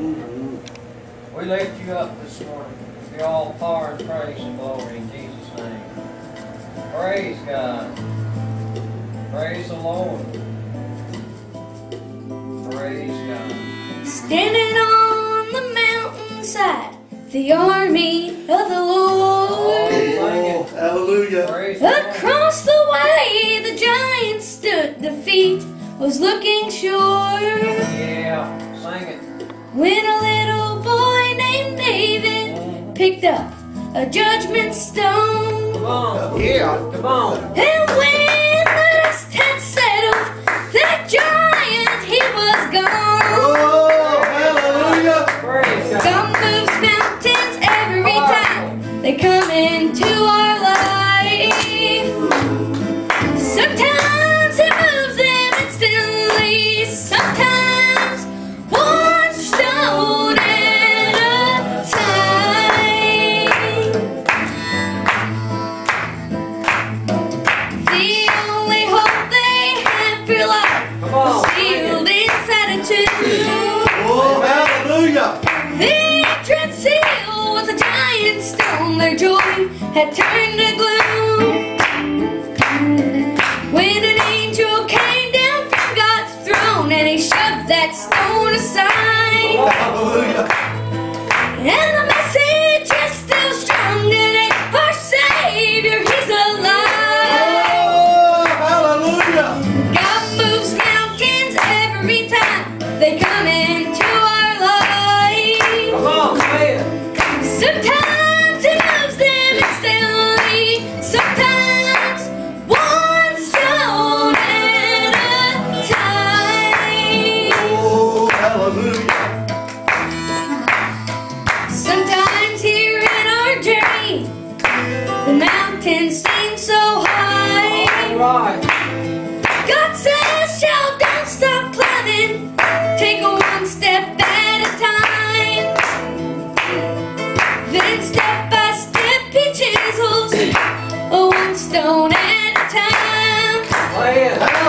We lift you up this morning. Give you all power and praise and glory in Jesus' name. Praise God. Praise the Lord. Praise God. Standing on the mountainside, the army of the Lord. Oh, hallelujah. Praise. Across the way, the giant stood, defeat was looking sure. Yeah, sing it. When a little boy named David picked up a judgment stone. Come on. Yeah. Come on. And when the dust had settled, that giant he was gone. Oh, hallelujah. Praise God. God moves mountains every time they come into our Come on. sealed it. inside a tomb. Oh, hallelujah. The entrance seal was a giant stone. Their joy had turned to gloom. When an angel came down from God's throne and he shoved that stone aside. Oh, hallelujah. High. God says, child, don't stop climbing. Take a one step at a time. Then step by step he chisels one stone at a time. Play it.